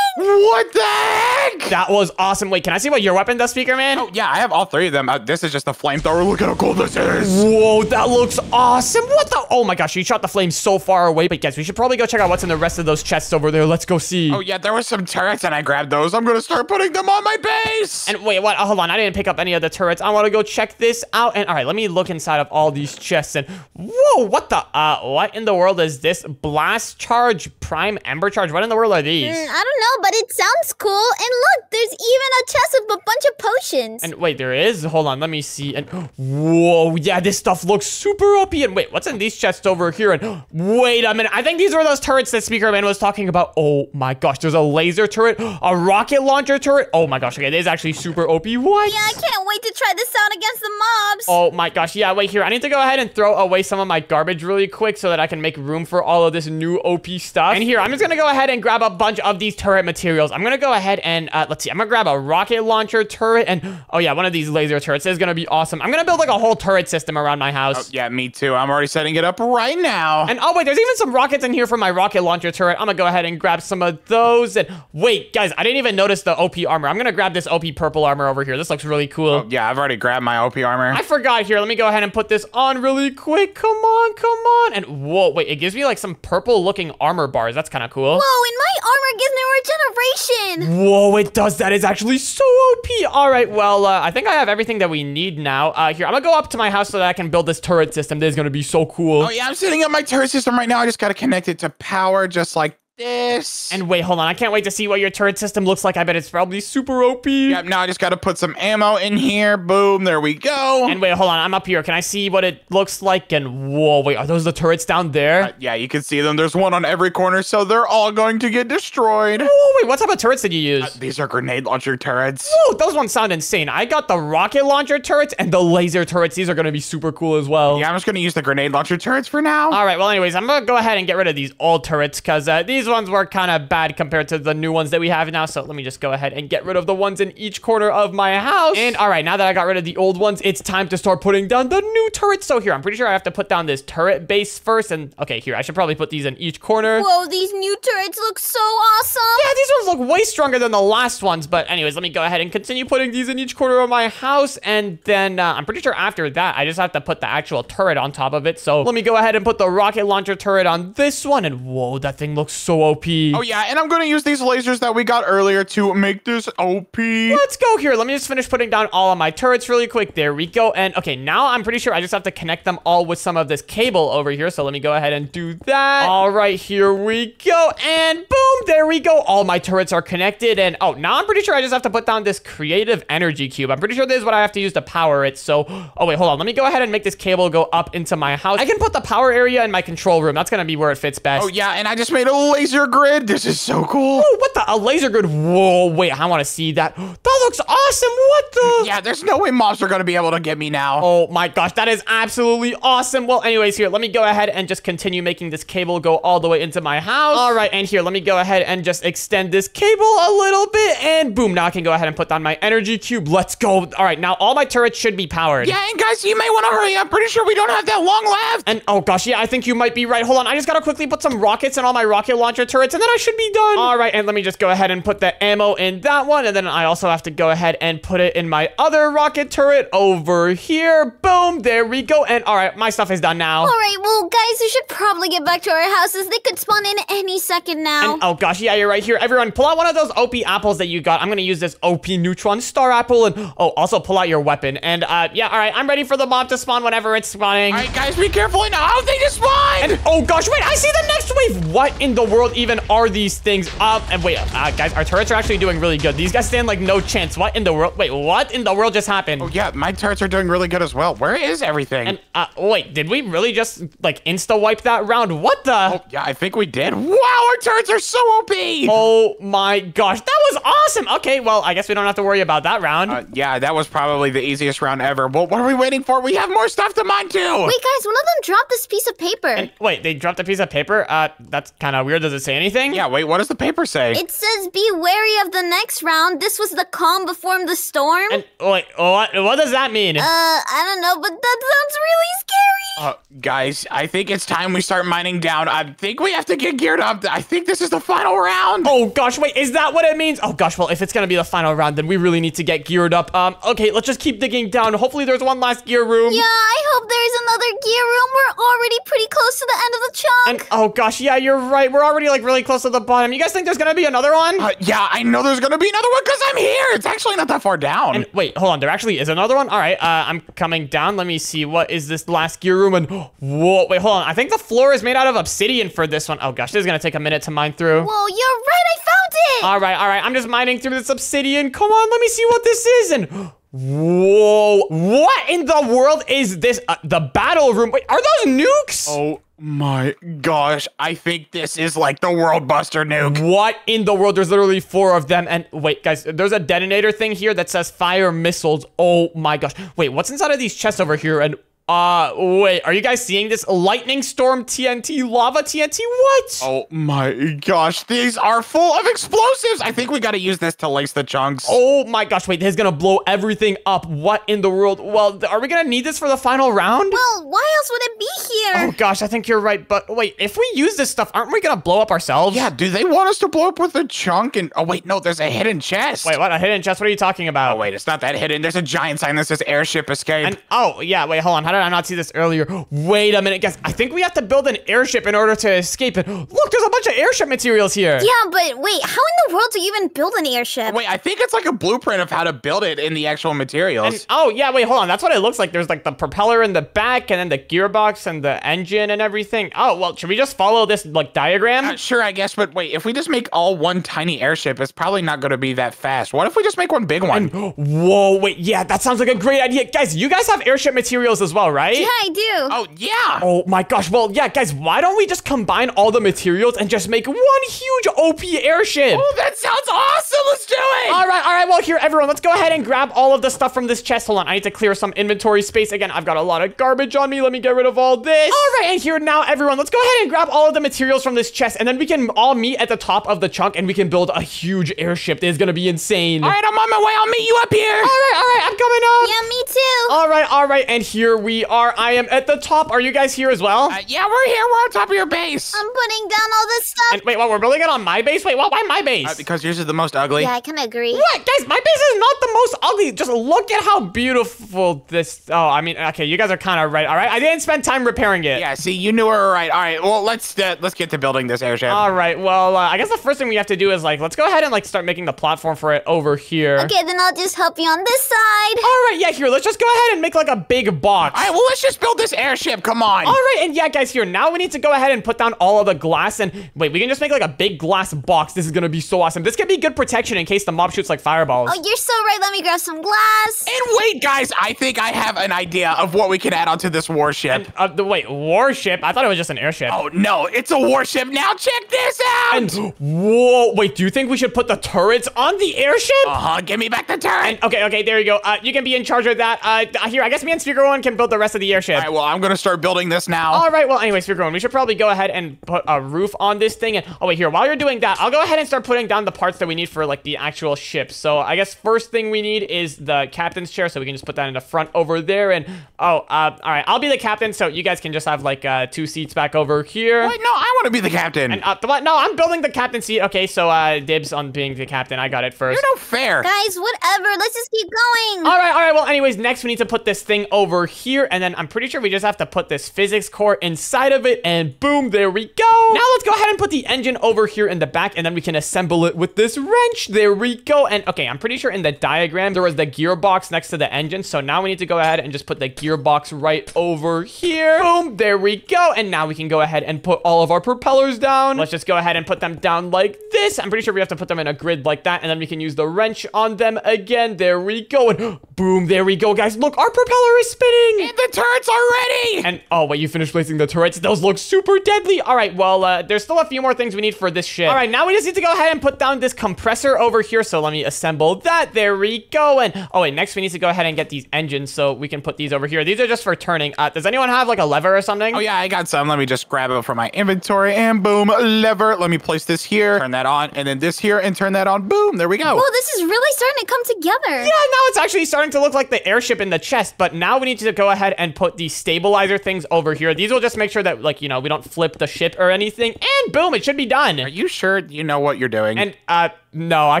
What the heck? That was awesome. Wait, can I see what your weapon does, Speaker Man? Oh yeah, I have all three of them. Uh, this is just a flamethrower. Look at how cool this is. Whoa, that looks awesome. What the? Oh my gosh, you shot the flame so far away. But guys, we should probably go check out what's in the rest of those chests over there. Let's go see. Oh yeah, there was some turrets and I grabbed those. I'm gonna start putting them on my base. And wait, what? Oh, hold on. I didn't pick up any of the turrets. I want to go check this out. And all right, let me look inside of all these chests. And whoa, what the? Uh, what in the world is this? Blast charge, prime ember charge. What in the world are these? Mm, I don't know, but it sounds cool. And look, there's even a chest with a bunch of potions. And wait, there is? Hold on, let me see. And whoa, yeah, this stuff looks super OP. And wait, what's in these chests over here? And wait a minute, I think these were those turrets that Speaker Man was talking about. Oh my gosh, there's a laser turret, a rocket launcher turret. Oh my gosh, okay, this is actually super OP. What? yeah, I can't wait to try this out against the mobs. Oh my gosh, yeah, wait here. I need to go ahead and throw away some of my garbage really quick so that I can make room for all of this new OP stuff. And here, I'm just gonna go ahead and grab a bunch of these turret materials. I'm gonna go ahead and, uh, let's see, I'm gonna grab a rocket launcher turret and, oh yeah, one of these laser turrets. This is gonna be awesome. I'm gonna build like a whole turret system around my house. Yeah, me too. I'm already setting it up right now. And oh wait, there's even some rockets in here for my rocket launcher turret. I'm gonna go ahead and grab some of those. And wait, guys, I didn't even notice the OP armor. I'm gonna grab this OP purple armor over here. This looks really cool. yeah, I've already grabbed my OP armor. I forgot here. Let me go ahead and put this on really quick. Come on, come on. And whoa, wait, it gives me like some purple looking armor bars. That's kind of cool. Whoa, and my armor gives me regeneration. Whoa, it does that. It's actually so OP. All right, well, uh, I think I have everything that we need now. Uh, here, I'm gonna go up to my house so that I can build this turret system. This is gonna be so cool. oh yeah, I'm setting up my turret system right now. I just gotta connect it to power just like this. And wait, hold on. I can't wait to see what your turret system looks like. I bet it's probably super OP. Yep, now I just gotta put some ammo in here. Boom, there we go. And wait, hold on. I'm up here. Can I see what it looks like? And whoa, wait, are those the turrets down there? Uh, yeah, you can see them. There's one on every corner, so they're all going to get destroyed. Oh, wait, what type of turrets did you use? These are grenade launcher turrets. Whoa, those ones sound insane. I got the rocket launcher turrets and the laser turrets. These are going to be super cool as well. Yeah, I'm just gonna use the grenade launcher turrets for now. All right, well, anyways, I'm going to go ahead and get rid of these old turrets because uh, these ones were kind of bad compared to the new ones that we have now. So let me just go ahead and get rid of the ones in each corner of my house. And all right, now that I got rid of the old ones, it's time to start putting down the new turrets. So here, I'm pretty sure I have to put down this turret base first. And okay, here, I should probably put these in each corner. Whoa, these new turrets look so awesome. Yeah, these ones look way stronger than the last ones. But anyways, let me go ahead and continue putting these in each corner of my house. And then uh, I'm pretty sure after that, I just have to put the actual turret on top of it. So let me go ahead and put the rocket launcher turret on this one. And whoa, that thing looks so OP. Oh yeah, and I'm gonna use these lasers that we got earlier to make this OP. Let's go here. Let me just finish putting down all of my turrets really quick. There we go. And okay, now I'm pretty sure I just have to connect them all with some of this cable over here. So let me go ahead and do that. All right, here we go. And boom, there we go. All my turrets are connected. And oh, now I'm pretty sure I just have to put down this creative energy cube. I'm pretty sure this is what I have to use to power it. So, oh wait, hold on. Let me go ahead and make this cable go up into my house. I can put the power area in my control room. That's going to be where it fits best. Oh yeah, and I just made a laser grid. This is so cool. Oh, what the? A laser grid? Whoa, wait, I want to see that. That looks awesome. What the? Yeah, there's no way mobs are gonna be able to get me now. Oh my gosh, that is absolutely awesome. Well, anyways, here, let me go ahead and just continue making this cable go all the way into my house. All right, and here, let me go ahead and just extend this cable a little bit. And boom, now I can go ahead and put down my energy cube. Let's go. All right, now all my turrets should be powered. Yeah, and guys, you may want to hurry. I'm pretty sure we don't have that long left. And oh gosh, yeah, I think you might be right. Hold on, I just gotta quickly put some rockets in all my rocket launcher turrets, and then I should be done. All right, and let me just go ahead and put the ammo in that one, and then I also have to go ahead and put it in my other rocket turret over here. Boom, there we go. And all right, my stuff is done now. All right, well, guys, we should probably get back to our houses. They could spawn in any second now. And, oh gosh, yeah, you're right here. Everyone, pull out one of those OP apples that you got. I'm gonna use this OP Neutron Star Apple, and oh, also pull out your weapon. And uh, yeah, all right, I'm ready for the mob to spawn whenever it's spawning. All right, guys, be careful. And how they just spawned. And oh gosh, wait, I see the next wave. What in the world even are these things? Um, and wait, uh, guys, our turrets are actually doing really good. These guys stand like no chance. What in the world? Wait, what in the world just happened? oh yeah, my turrets are doing really good as well. Where is everything? And uh, wait, did we really just like insta wipe that round? What the? oh yeah, I think we did. Wow, our turrets are so OP. Oh my gosh, that was awesome. Okay, well, I guess we don't have to worry about that round. Uh, yeah, that was probably the easiest round ever. Well, what are we waiting for? We have more stuff to mine too. Wait, guys, one of them dropped this piece of paper. and wait, they dropped a piece of paper. Uh, that's kind of weird. Does it say anything? Yeah, wait, what does the paper say? it says, be wary of the next round. This was the calm before the storm. And wait, what? What does that mean? uh, I don't know, but that sounds really scary. Uh, guys, I think it's time we start mining down. I think we have to get geared up. I think this is the final round. Oh gosh, wait, is that what it means? Oh gosh, well, if it's gonna be the final round, then we really need to get geared up. Um, okay, let's just keep digging down. Hopefully there's one last gear room. Yeah, I hope there's another gear room. We're already pretty close to the end of the chunk. And oh gosh, yeah, you're right. We're already like really close to the bottom. You guys think there's gonna be another one? Uh, yeah, I know there's gonna be another one because I'm here. It's actually not that far down. And wait, hold on. There actually is another one. All right, uh, I'm coming down. Let me see. What is this last gear room? Room and whoa, wait, hold on. I think the floor is made out of obsidian for this one. Oh gosh, this is gonna take a minute to mine through. Whoa, you're right. I found it. All right, all right. I'm just mining through this obsidian. Come on, let me see what this is. And whoa, what in the world is this? Uh, the battle room. Wait, are those nukes? Oh my gosh, I think this is like the World Buster nuke. What in the world? There's literally four of them. And wait, guys, there's a detonator thing here that says fire missiles. Oh my gosh. Wait, what's inside of these chests over here? And uh, wait, are you guys seeing this? Lightning storm TNT, lava TNT? What? Oh my gosh, these are full of explosives. I think we gotta use this to lace the chunks. Oh my gosh, wait, this is gonna blow everything up. What in the world? Well, are we gonna need this for the final round? Well, why else would it be here? Oh gosh, I think you're right. But wait, if we use this stuff, aren't we gonna blow up ourselves? Yeah, do they want us to blow up with a chunk? And oh wait, no, there's a hidden chest. Wait, what? A hidden chest? What are you talking about? Oh wait, it's not that hidden. There's a giant sign that says airship escape. And oh yeah, wait, hold on. How did I not see this earlier? Wait a minute, guys. I think we have to build an airship in order to escape it. Look, there's a bunch of airship materials here. Yeah, but wait, how in the world do you even build an airship? wait, I think it's like a blueprint of how to build it in the actual materials. And, oh yeah, wait, hold on. That's what it looks like. There's like the propeller in the back, and then the gearbox and the engine and everything. Oh well, should we just follow this like diagram? Uh, sure, I guess, but wait, if we just make all one tiny airship, it's probably not going to be that fast. What if we just make one big one? Whoa, wait, yeah, that sounds like a great idea, guys. You guys have airship materials as well, right? Yeah, I do. oh, yeah. Oh my gosh, well, yeah, guys, why don't we just combine all the materials and just make one huge OP airship? Oh, that sounds awesome. Let's do it. All right, all right, well, here, everyone, let's go ahead and grab all of the stuff from this chest. Hold on, I need to clear some inventory space. Again, I've got a lot of garbage on me. Let me get rid of all this. All right, and here now, everyone, let's go ahead and grab all of the materials from this chest, and then we can all meet at the top of the chunk, and we can build a huge airship. This is gonna be insane. all right, I'm on my way. I'll meet you up here. all right, all right, I'm coming up. yeah, me too. All right, all right, and here we are. I am at the top. Are you guys here as well? Uh, yeah, we're here. We're on top of your base. I'm putting down all this stuff. and wait, what? We're building it on my base. Wait, what? Why my base? Uh, because yours is the most ugly. yeah, I can agree. What? Guys, my base is not the most ugly. Just look at how beautiful this... Oh, I mean, okay, you guys are kind of right, all right? I didn't spend time repairing it. Yeah, see, you knew we were right. All right, well, let's uh, let's get to building this airship. All right, well, uh, I guess the first thing we have to do is, like, let's go ahead and, like, start making the platform for it over here. Okay, then I'll just help you on this side. All right, yeah, here, let's just go ahead and make, like, a big box. All right, well, let's just build this airship. Come on. All right, and yeah, guys, here, now we need to go ahead and put down all of the glass, and wait, we can just make, like, a big glass box. This is gonna be so awesome. This could be good protection in case the mob shoots, like, fireballs. Oh, you're so right. Let me grab some glass. And wait, guys, I think I have an idea of what we can add onto this warship. Uh, the, wait, warship? I thought it was just an airship. oh no, it's a warship now. Check this out. And whoa, wait, do you think we should put the turrets on the airship? uh huh. Give me back the turret. Okay, okay, there you go. Uh, you can be in charge of that. Uh, here, I guess me and Speaker One can build the rest of the airship. all right, well, I'm gonna start building this now. All right, well, anyway, Speaker One, we should probably go ahead and put a roof on this thing. And oh wait, here, while you're doing that, I'll go ahead and start putting down the parts that we need for like the actual ship. So I guess first thing we need is the captain's chair, so we can just put that in the front over there. And oh, uh, all right, I'll be the captain, so you guys can just have like uh, two seats back over here. Wait, no, I want to be the captain. Uh, the, what? No, I'm building the captain seat. Okay, so uh, dibs on being the captain. I got it first. You're no fair. Guys, whatever. Let's just keep going. All right, all right. Well, anyways, next we need to put this thing over here, and then I'm pretty sure we just have to put this physics core inside of it, and boom, there we go. Now let's go ahead and put the engine over here in the back, and then we can assemble it with this wrench. There we go. And okay, I'm pretty sure in the diagram there was the gearbox next to the engine, so now we need to go ahead and just put the gearbox right over here. Boom, there we go. And now we can go ahead and put all of our propellers down. Let's just go ahead and put them down like this. I'm pretty sure we have to put them in a grid like that, and then we can use the wrench on them again. There we go. And boom, there we go, guys. Look, our propeller is spinning. The turrets are ready. And oh wait, you finished placing the turrets. Those look super deadly. All right, well, uh, there's still a few more things we need for this ship. All right, now we just need to go ahead and put down this compressor over here. So let me assemble that. There we go. And oh wait, next we need to go ahead and get these engines so we can put these over here. These are just for turning. Uh, does anyone have like a lever or something? Oh yeah, I got some. Let me just grab it from my inventory and boom, lever. Let me place this here, turn that on, and then this here and turn that on. Boom, there we go. Whoa, this is really starting to come together. Yeah, now it's actually starting to look like the airship in the chest, but now we need to go ahead and put the stabilizer things over here. These will just make sure that, like, you know, we don't flip the ship or anything, and boom, it should be done. Are you sure you know what you're doing? And, uh, no, I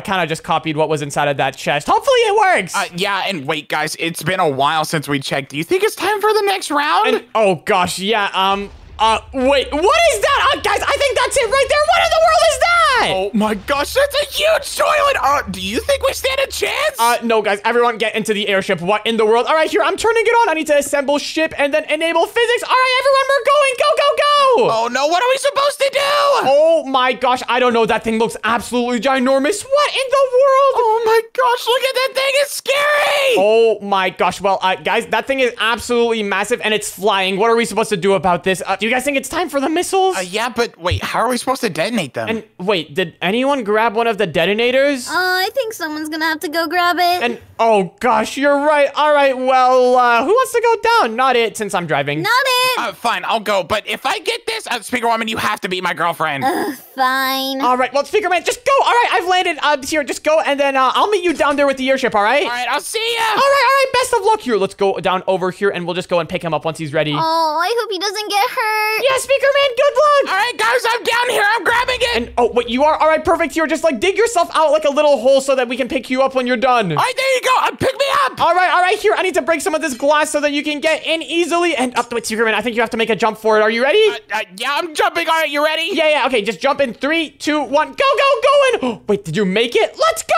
kind of just copied what was inside of that chest. Hopefully it works. uh, yeah, and wait, guys, it's been a while since we checked. Do you think it's time for the next round? And oh gosh, yeah. Um, Uh, wait, what is that? Uh, guys, I think that's it right there. What in the world is that? Oh my gosh, that's a huge toilet. Uh, do you think we stand a chance? Uh, no, guys, everyone get into the airship. What in the world? All right, here, I'm turning it on. I need to assemble ship and then enable physics. All right, everyone, we're going. Go, go, go. oh no, what are we supposed to do? Oh my gosh, I don't know. That thing looks absolutely ginormous. What in the world? Oh my gosh, look at that thing. It's scary. Oh my gosh. Well, uh, guys, that thing is absolutely massive and it's flying. What are we supposed to do about this? Uh, do you guys think it's time for the missiles? Uh, yeah, but wait, how are we supposed to detonate them? and wait, did anyone grab one of the detonators? Uh, I think someone's gonna have to go grab it. and oh gosh, you're right. All right, well, uh, who wants to go down? Not it, since I'm driving. Not it. uh, fine, I'll go. But if I get this, uh, Speaker Woman, you have to be my girlfriend. Fine. All right, well, Speaker Man, just go. All right, I've landed. Uh, here, just go, and then uh, I'll meet you down there with the airship. All right. All right, I'll see ya. All right, all right. Best of luck here. Let's go down over here, and we'll just go and pick him up once he's ready. Oh, I hope he doesn't get hurt. Yeah, Speaker Man, good luck. All right, guys, I'm down here. I'm grabbing it. And oh, wait, you are all right. Perfect. Here, just like dig yourself out like a little hole so that we can pick you up when you're done. all right, there you go. Uh, pick me up. All right, all right. Here, I need to break some of this glass so that you can get in easily. And up, wait, Speaker Man, I think you have to make a jump for it. Are you ready? Uh, uh, yeah, I'm jumping. All right, you ready? yeah, yeah. Okay, just jump in three, two, one, go, go, go! In. Wait, did you make it? Let's go!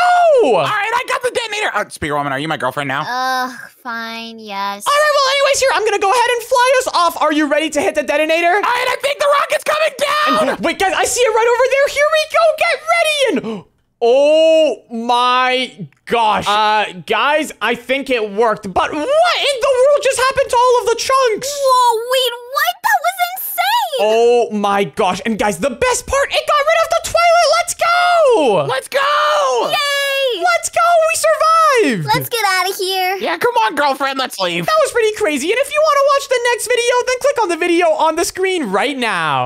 All right, I got the detonator. Uh, Speaker Woman, are you my girlfriend now? Ugh, fine, yes. All right, well, anyways, here, I'm gonna go ahead and fly us off. Are you ready to hit the detonator? all right, I think the rocket's coming down. Wait, guys, I see it right over there. Here we go. Get ready and. Oh my gosh. Uh, guys, I think it worked. But what in the world just happened to all of the chunks? Whoa, wait, what? That was insane! Oh my gosh. And guys, the best part, it got rid of the toilet. Let's go. Let's go. Yay! Let's go. We survived. Let's get out of here. Yeah, come on, girlfriend. Let's leave. That was pretty crazy. And if you want to watch the next video, then click on the video on the screen right now.